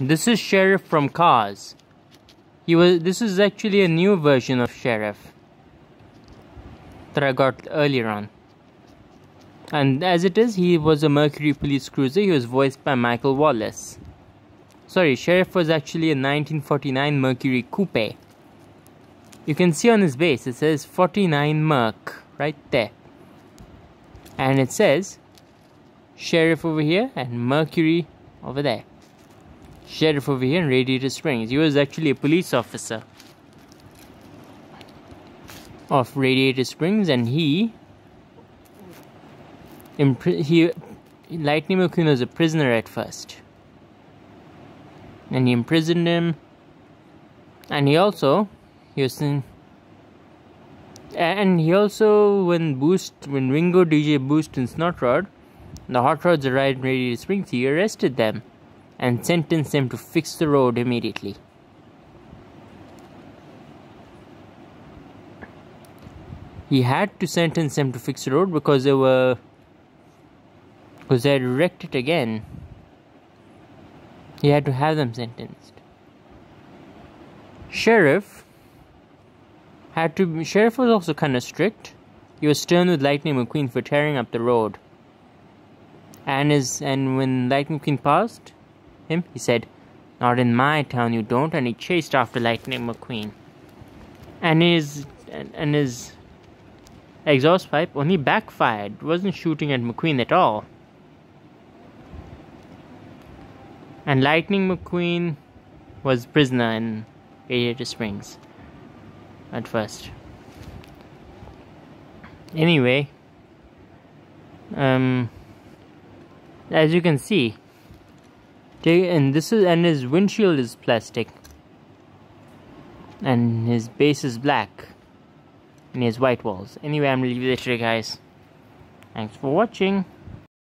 This is Sheriff from Cars. He was. This is actually a new version of Sheriff that I got earlier on. And as it is, he was a Mercury police cruiser. He was voiced by Michael Wallis. Sorry, Sheriff was actually a 1949 Mercury Coupe. You can see on his base it says 49 Merc right there. And it says Sheriff over here and Mercury over there. Sheriff over here in Radiator Springs. He was actually a police officer of Radiator Springs and he he Lightning McQueen was a prisoner at first. And he imprisoned him. And he also he was in and he also when Boost when Wingo DJ Boost and Snot Rod the Hot Rods arrived in Radiator Springs he arrested them and sentenced them to fix the road immediately. He had to sentence them to fix the road because they were because they had wrecked it again. He had to have them sentenced. Sheriff had to sheriff was also kind of strict. He was stern with lightning mcqueen for tearing up the road. And his and when lightning mcqueen passed him he said not in my town you don't and he chased after lightning mcqueen and his and, his exhaust pipe only backfired, wasn't shooting at McQueen at all. And Lightning McQueen was prisoner in Radiator Springs at first. Anyway, um, as you can see, and this is and his windshield is plastic, and his base is black and has white walls. Anyway, I'm gonna guys. Thanks for watching.